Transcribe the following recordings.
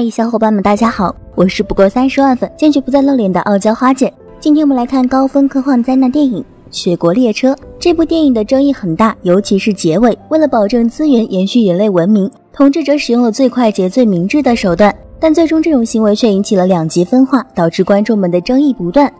嗨，小伙伴们，大家好，我是不过三十万粉，坚决不再露脸的傲娇花姐。今天我们来看高分科幻灾难电影《雪国列车》。这部电影的争议很大，尤其是结尾。为了保证资源，延续人类文明，统治者使用了最快捷、最明智的手段，但最终这种行为却引起了两极分化，导致观众们的争议不断。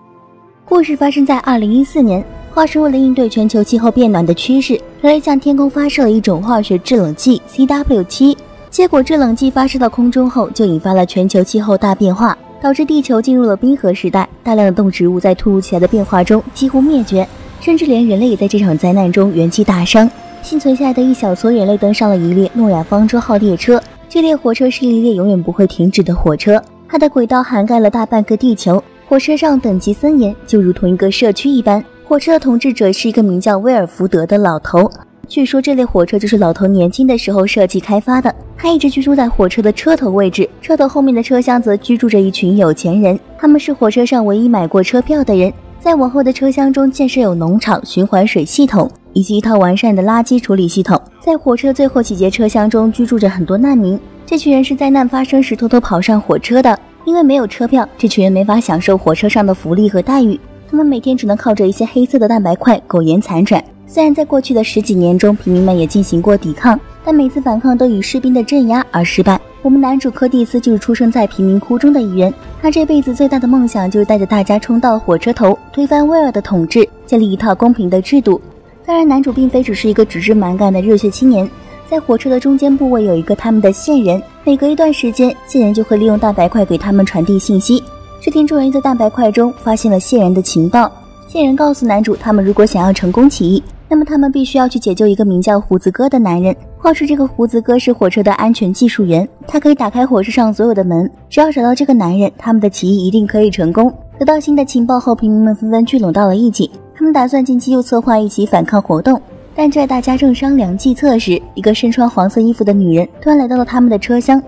故事发生在二零一四年，话说为了应对全球气候变暖的趋势，人类向天空发射了一种化学制冷剂 CW 七。结果，制冷剂发射到空中后，就引发了全球气候大变化，导致地球进入了冰河时代。大量的动植物在突如其来的变化中几乎灭绝，甚至连人类也在这场灾难中元气大伤。幸存下来的一小撮人类登上了一列诺亚方舟号列车。这列火车是一列永远不会停止的火车，它的轨道涵盖了大半个地球。火车上等级森严，就如同一个社区一般。火车的统治者是一个名叫威尔福德的老头。据说这类火车就是老头年轻的时候设计开发的。他一直居住在火车的车头位置，车头后面的车厢则居住着一群有钱人，他们是火车上唯一买过车票的人。在往后的车厢中建设有农场、循环水系统以及一套完善的垃圾处理系统。在火车最后几节车厢中居住着很多难民，这群人是灾难发生时偷偷跑上火车的，因为没有车票，这群人没法享受火车上的福利和待遇，他们每天只能靠着一些黑色的蛋白块苟延残喘。虽然在过去的十几年中，平民们也进行过抵抗，但每次反抗都以士兵的镇压而失败。我们男主柯蒂斯就是出生在贫民窟中的一员，他这辈子最大的梦想就是带着大家冲到火车头，推翻威尔的统治，建立一套公平的制度。当然，男主并非只是一个只知蛮干的热血青年，在火车的中间部位有一个他们的线人，每隔一段时间，线人就会利用蛋白块给他们传递信息。这天，众人在蛋白块中发现了线人的情报，线人告诉男主，他们如果想要成功起义。那么他们必须要去解救一个名叫胡子哥的男人。话说这个胡子哥是火车的安全技术员，他可以打开火车上所有的门。只要找到这个男人，他们的起义一定可以成功。得到新的情报后，平民们纷纷聚拢到了一起，他们打算近期又策划一起反抗活动。但在大家正商量计策时，一个身穿黄色衣服的女人突然来到了他们的车厢，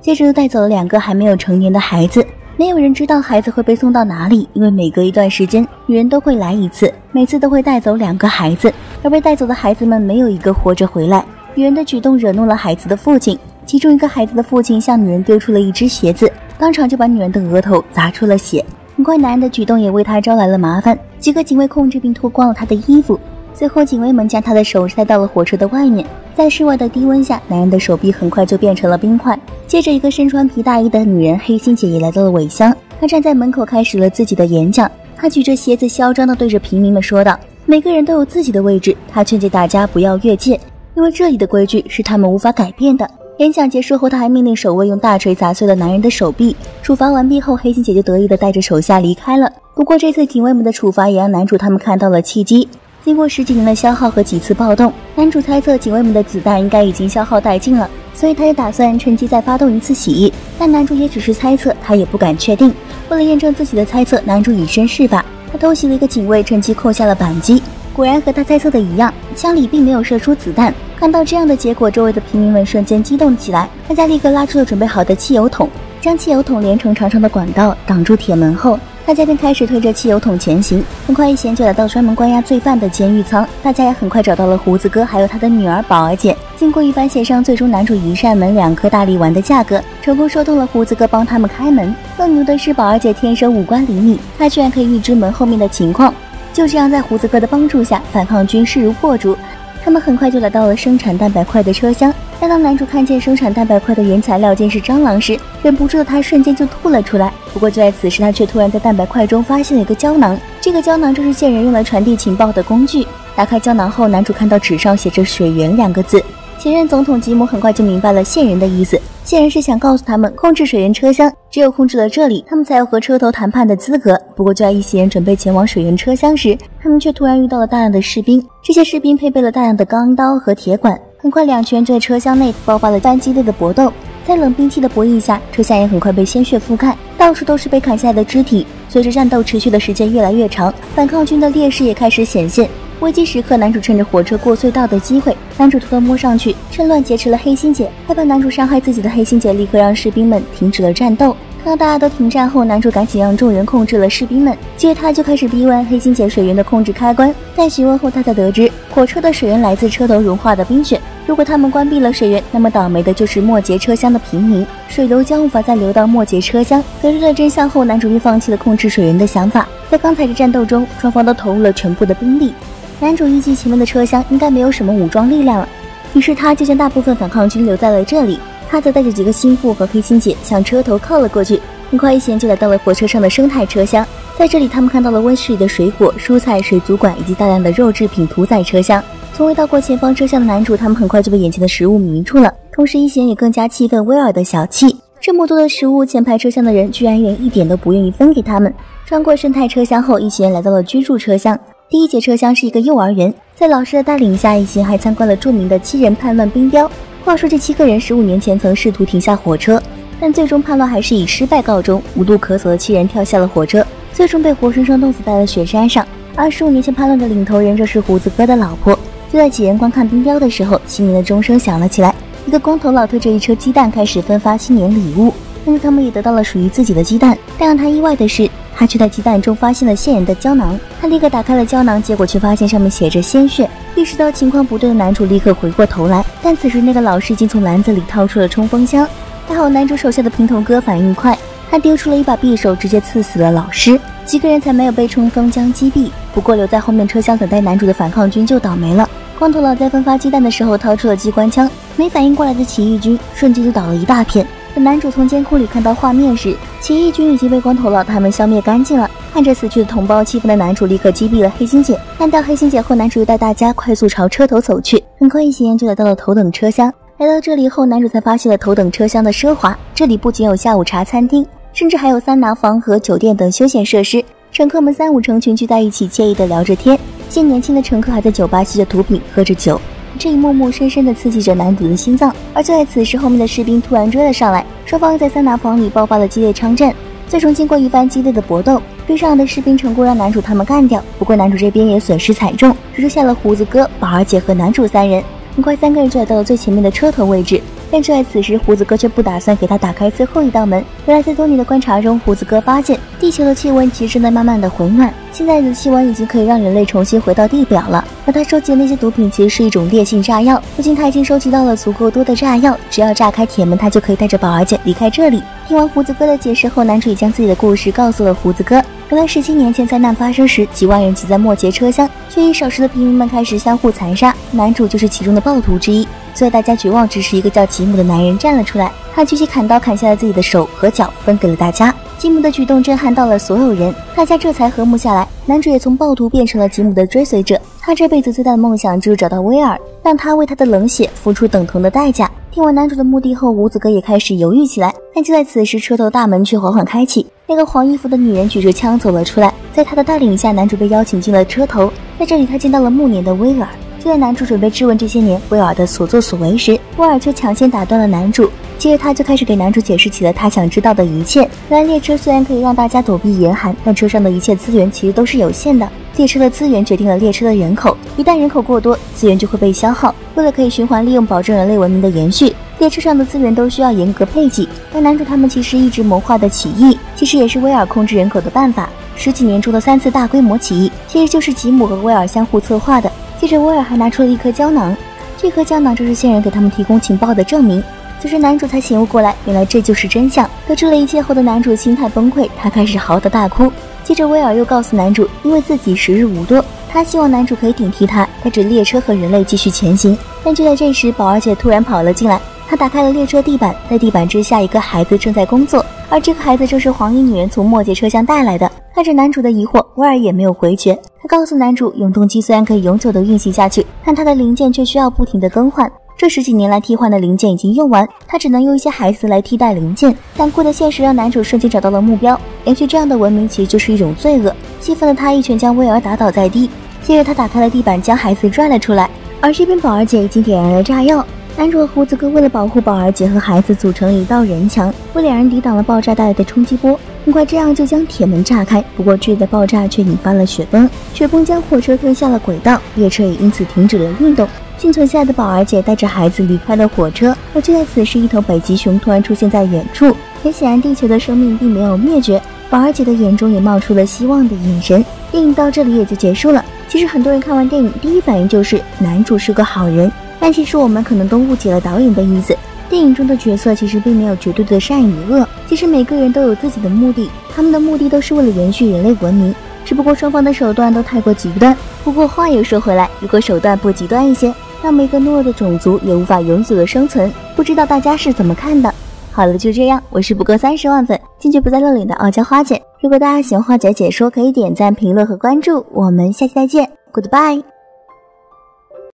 接着又带走了两个还没有成年的孩子。没有人知道孩子会被送到哪里，因为每隔一段时间，女人都会来一次，每次都会带走两个孩子，而被带走的孩子们没有一个活着回来。女人的举动惹怒了孩子的父亲，其中一个孩子的父亲向女人丢出了一只鞋子，当场就把女人的额头砸出了血。很快，男人的举动也为他招来了麻烦，几个警卫控制并脱光了他的衣服。随后，警卫们将他的手塞到了火车的外面，在室外的低温下，男人的手臂很快就变成了冰块。接着，一个身穿皮大衣的女人黑心姐也来到了尾箱，她站在门口开始了自己的演讲。她举着鞋子，嚣张地对着平民们说道：“每个人都有自己的位置。”她劝诫大家不要越界，因为这里的规矩是他们无法改变的。演讲结束后，他还命令守卫用大锤砸碎了男人的手臂。处罚完毕后，黑心姐就得意地带着手下离开了。不过，这次警卫们的处罚也让男主他们看到了契机。经过十几年的消耗和几次暴动，男主猜测警卫们的子弹应该已经消耗殆尽了，所以他也打算趁机再发动一次起义。但男主也只是猜测，他也不敢确定。为了验证自己的猜测，男主以身试法，他偷袭了一个警卫，趁机扣下了扳机。果然和他猜测的一样，枪里并没有射出子弹。看到这样的结果，周围的平民们瞬间激动起来，大家立刻拉出了准备好的汽油桶，将汽油桶连成长长的管道挡住铁门后。大家便开始推着汽油桶前行，很快一行就来到专门关押罪犯的监狱舱。大家也很快找到了胡子哥，还有他的女儿宝儿姐。经过一番协商，最终男主一扇门两颗大力丸的价格，成功说动了胡子哥帮他们开门。更牛的是，宝儿姐天生五官灵敏，她居然可以预知门后面的情况。就这样，在胡子哥的帮助下，反抗军势如破竹。他们很快就来到了生产蛋白块的车厢，但当男主看见生产蛋白块的原材料竟是蟑螂时，忍不住的他瞬间就吐了出来。不过就在此时，他却突然在蛋白块中发现了一个胶囊，这个胶囊正是线人用来传递情报的工具。打开胶囊后，男主看到纸上写着“水源”两个字。前任总统吉姆很快就明白了线人的意思，线人是想告诉他们控制水源车厢，只有控制了这里，他们才有和车头谈判的资格。不过就在一行人准备前往水源车厢时，他们却突然遇到了大量的士兵，这些士兵配备了大量的钢刀和铁管，很快两拳就在车厢内爆发了番激烈的搏斗。在冷兵器的博弈下，车厢也很快被鲜血覆盖，到处都是被砍下来的肢体。随着战斗持续的时间越来越长，反抗军的劣势也开始显现。危机时刻，男主趁着火车过隧道的机会，男主偷偷摸上去，趁乱劫持了黑心姐。害怕男主伤害自己的黑心姐立刻让士兵们停止了战斗。当大家都停战后，男主赶紧让众人控制了士兵们，接着他就开始逼问黑心姐水源的控制开关。在询问后，他才得知火车的水源来自车头融化的冰雪。如果他们关闭了水源，那么倒霉的就是末节车厢的平民，水流将无法再流到末节车厢。得知了真相后，男主便放弃了控制水源的想法。在刚才的战斗中，双方都投入了全部的兵力。男主预计前面的车厢应该没有什么武装力量了。于是他就将大部分反抗军留在了这里，他则带着几个心腹和黑心姐向车头靠了过去。很快，一行就来到了火车上的生态车厢，在这里，他们看到了温室里的水果、蔬菜、水族馆以及大量的肉制品屠宰车厢。从未到过前方车厢的男主，他们很快就被眼前的食物迷住了。同时，一行也更加气愤威尔的小气。这么多的食物，前排车厢的人居然连一点都不愿意分给他们。穿过生态车厢后，一行来到了居住车厢。第一节车厢是一个幼儿园，在老师的带领下，一行还参观了著名的七人叛乱冰雕。话说这七个人十五年前曾试图停下火车，但最终叛乱还是以失败告终。无路可走的七人跳下了火车，最终被活生生冻死在了雪山上。二十五年前叛乱的领头人正是胡子哥的老婆。就在几人观看冰雕的时候，新年的钟声响了起来。一个光头佬推着一车鸡蛋开始分发新年礼物，但是他们也得到了属于自己的鸡蛋。但让他意外的是。他却在鸡蛋中发现了鲜人的胶囊，他立刻打开了胶囊，结果却发现上面写着鲜血。意识到情况不对的男主立刻回过头来，但此时那个老师已经从篮子里掏出了冲锋枪。还好男主手下的平头哥反应快，他丢出了一把匕首，直接刺死了老师。几个人才没有被冲锋枪击毙。不过留在后面车厢等待男主的反抗军就倒霉了。光头佬在分发鸡蛋的时候掏出了机关枪，没反应过来的起义军瞬间就倒了一大片。等男主从监控里看到画面时，起义军已经被光头佬他们消灭干净了。看着死去的同胞，气愤的男主立刻击毙了黑心姐。干掉黑心姐后，男主又带大家快速朝车头走去。很快，一行人就来到了头等车厢。来到这里后，男主才发现了头等车厢的奢华。这里不仅有下午茶餐厅，甚至还有桑拿房和酒店等休闲设施。乘客们三五成群聚在一起，惬意地聊着天。一些年轻的乘客还在酒吧吸着毒品，喝着酒。这一幕幕深深的刺激着男主的心脏，而就在此时，后面的士兵突然追了上来，双方在桑拿房里爆发了激烈枪战。最终经过一番激烈的搏斗，追上的士兵成功让男主他们干掉。不过男主这边也损失惨重，只剩下了胡子哥、宝儿姐和男主三人。很快，三个人就来到了最前面的车头位置。但就在此时，胡子哥却不打算给他打开最后一道门。原来，在多年的观察中，胡子哥发现地球的气温其实正在慢慢的回暖，现在的气温已经可以让人类重新回到地表了。而他收集的那些毒品其实是一种烈性炸药。如今他已经收集到了足够多的炸药，只要炸开铁门，他就可以带着宝儿姐离开这里。听完胡子哥的解释后，男主也将自己的故事告诉了胡子哥。原来十七年前灾难发生时，几万人挤在末节车厢，却一少数的平民们开始相互残杀，男主就是其中的暴徒之一。在大家绝望之时，一个叫吉姆的男人站了出来，他举起砍刀砍下了自己的手和脚，分给了大家。吉姆的举动震撼到了所有人，大家这才和睦下来。男主也从暴徒变成了吉姆的追随者，他这辈子最大的梦想就是找到威尔，让他为他的冷血付出等同的代价。听完男主的目的后，胡子哥也开始犹豫起来。但就在此时，车头大门却缓缓开启，那个黄衣服的女人举着枪走了出来。在他的带领下，男主被邀请进了车头，在这里他见到了暮年的威尔。就在男主准备质问这些年威尔的所作所为时，威尔却抢先打断了男主。接着他就开始给男主解释起了他想知道的一切。原来列车虽然可以让大家躲避严寒，但车上的一切资源其实都是有限的。列车的资源决定了列车的人口，一旦人口过多，资源就会被消耗。为了可以循环利用，保证人类文明的延续，列车上的资源都需要严格配给。但男主他们其实一直谋划的起义，其实也是威尔控制人口的办法。十几年中的三次大规模起义，其实就是吉姆和威尔相互策划的。接着，威尔还拿出了一颗胶囊，这颗胶囊就是线人给他们提供情报的证明。此时，男主才醒悟过来，原来这就是真相。得知了一切后的男主心态崩溃，他开始嚎啕大哭。接着，威尔又告诉男主，因为自己时日无多，他希望男主可以顶替他，带着列车和人类继续前行。但就在这时，宝儿姐突然跑了进来，她打开了列车地板，在地板之下，一个孩子正在工作，而这个孩子正是黄衣女人从末节车厢带来的。看着男主的疑惑，威尔也没有回绝。他告诉男主，永动机虽然可以永久的运行下去，但它的零件却需要不停的更换。这十几年来替换的零件已经用完，他只能用一些孩子来替代零件。残酷的现实让男主瞬间找到了目标。延续这样的文明其实就是一种罪恶。气愤的他一拳将威尔打倒在地，接着他打开了地板，将孩子拽了出来。而这边宝儿姐已经点燃了炸药。男主和胡子哥为了保护宝儿姐和孩子，组成了一道人墙，为两人抵挡了爆炸带来的冲击波。很快，这样就将铁门炸开。不过，剧烈的爆炸却引发了雪崩，雪崩将火车推下了轨道，列车也因此停止了运动。幸存下来的宝儿姐带着孩子离开了火车。而就在此时，一头北极熊突然出现在远处，很显然，地球的生命并没有灭绝，宝儿姐的眼中也冒出了希望的眼神。电影到这里也就结束了。其实很多人看完电影，第一反应就是男主是个好人，但其实我们可能都误解了导演的意思。电影中的角色其实并没有绝对的善与恶，其实每个人都有自己的目的，他们的目的都是为了延续人类文明，只不过双方的手段都太过极端。不过话又说回来，如果手段不极端一些，那么一个懦弱的种族也无法永久的生存。不知道大家是怎么看的？好了，就这样，我是不够三十万粉，坚决不再露脸的傲娇花姐。如果大家喜欢花姐解说，可以点赞、评论和关注。我们下期再见，Goodbye。